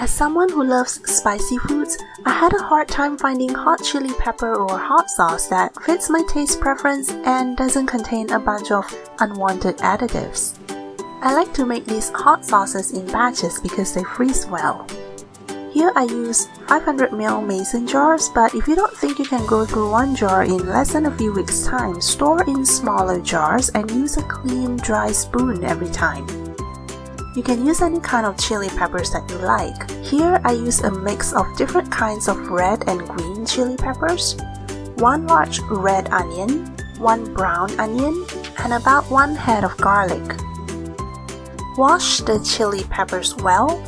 As someone who loves spicy foods, I had a hard time finding hot chili pepper or hot sauce that fits my taste preference and doesn't contain a bunch of unwanted additives. I like to make these hot sauces in batches because they freeze well. Here I use 500ml mason jars, but if you don't think you can go through one jar in less than a few weeks time, store in smaller jars and use a clean dry spoon every time. You can use any kind of chili peppers that you like. Here I use a mix of different kinds of red and green chili peppers, one large red onion, one brown onion, and about one head of garlic. Wash the chili peppers well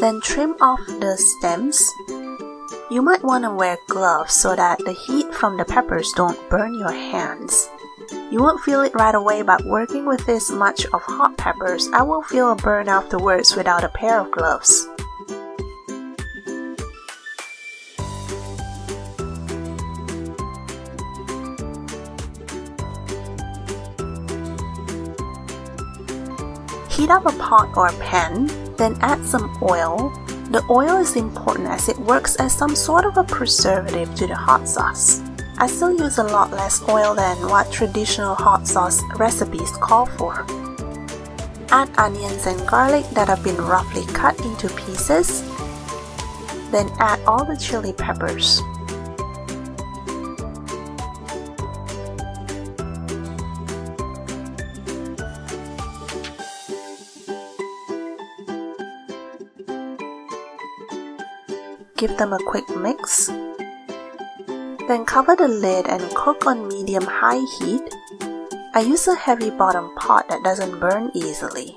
Then trim off the stems. You might want to wear gloves so that the heat from the peppers don't burn your hands. You won't feel it right away but working with this much of hot peppers, I will feel a burn afterwards without a pair of gloves. Heat up a pot or pan, then add some oil. The oil is important as it works as some sort of a preservative to the hot sauce. I still use a lot less oil than what traditional hot sauce recipes call for. Add onions and garlic that have been roughly cut into pieces. Then add all the chili peppers. Give them a quick mix. Then cover the lid and cook on medium-high heat. I use a heavy bottom pot that doesn't burn easily.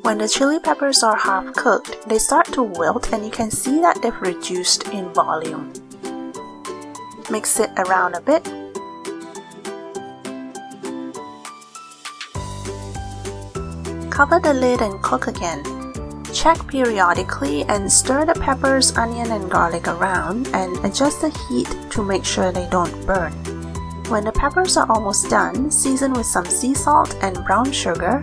When the chili peppers are half cooked, they start to wilt and you can see that they've reduced in volume. Mix it around a bit. Cover the lid and cook again. Check periodically and stir the peppers, onion and garlic around and adjust the heat to make sure they don't burn. When the peppers are almost done, season with some sea salt and brown sugar.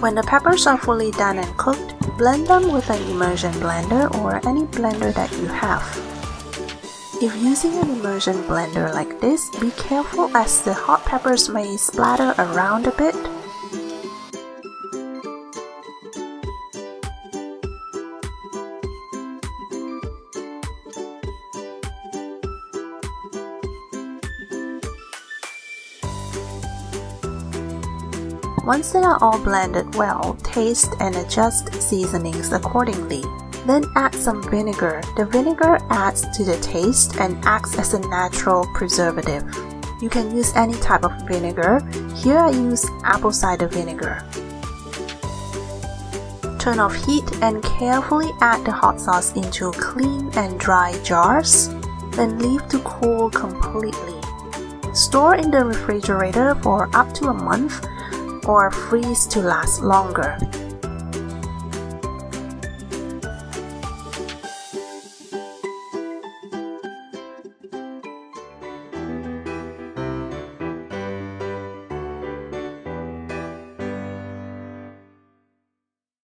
When the peppers are fully done and cooked, Blend them with an immersion blender or any blender that you have. If using an immersion blender like this, be careful as the hot peppers may splatter around a bit Once they are all blended well, taste and adjust seasonings accordingly. Then add some vinegar. The vinegar adds to the taste and acts as a natural preservative. You can use any type of vinegar. Here I use apple cider vinegar. Turn off heat and carefully add the hot sauce into clean and dry jars. Then leave to cool completely. Store in the refrigerator for up to a month or freeze to last longer.